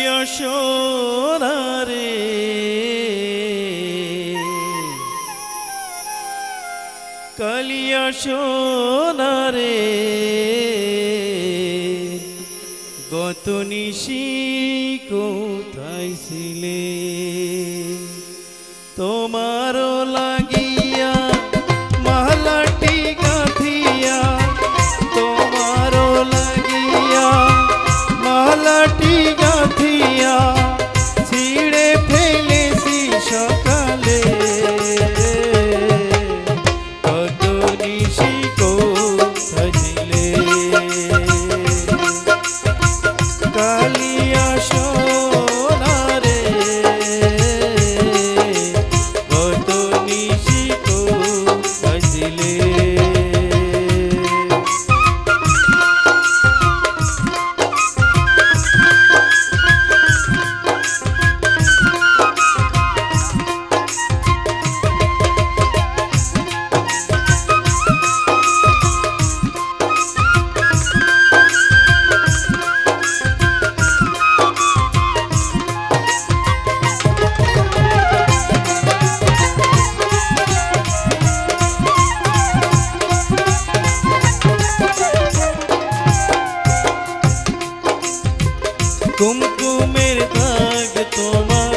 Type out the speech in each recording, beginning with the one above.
প্রিয় সোনারে। কালিয়া সোনারে। গত নিশি কোথায় ছিলে? তোমারও লাই Chico. तुमको मेरे दाग तो ना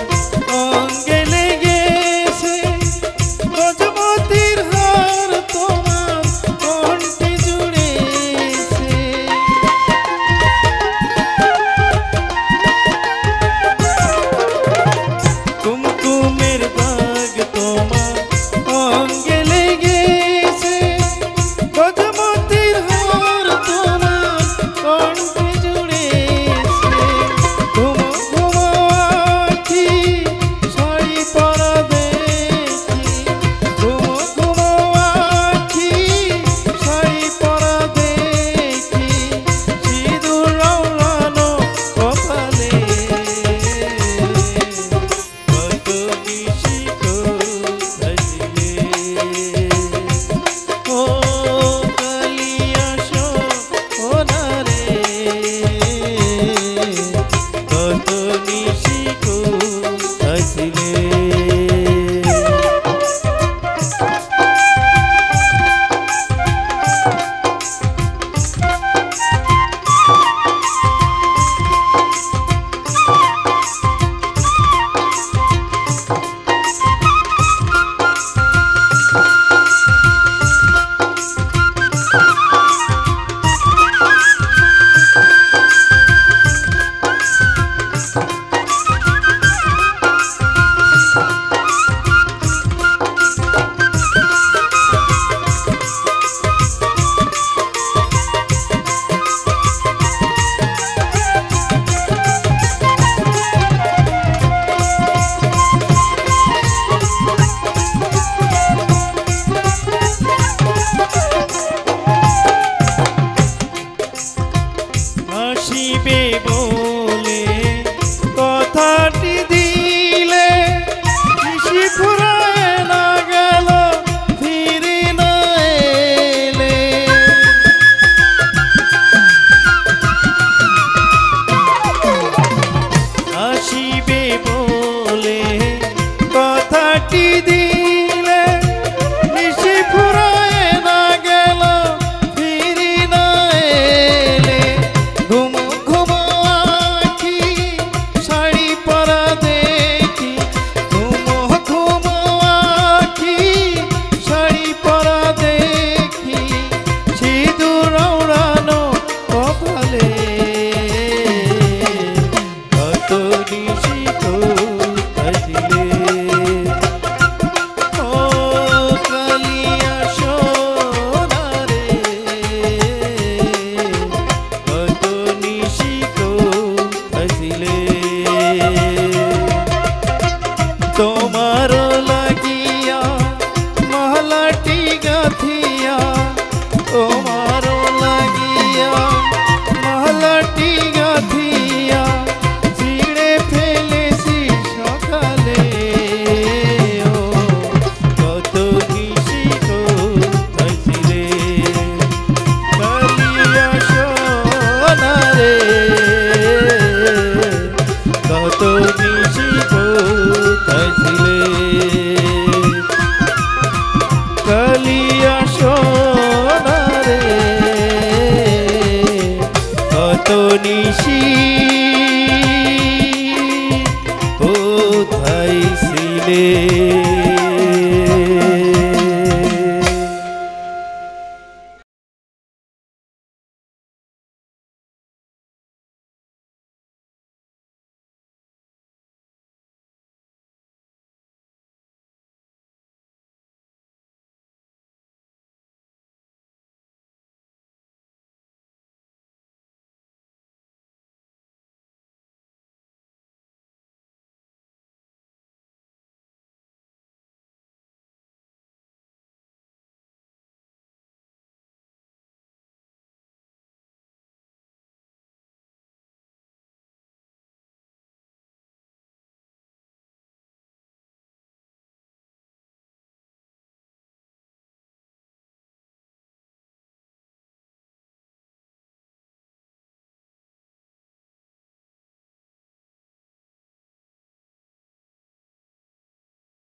Guilherme.